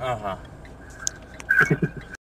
啊哈。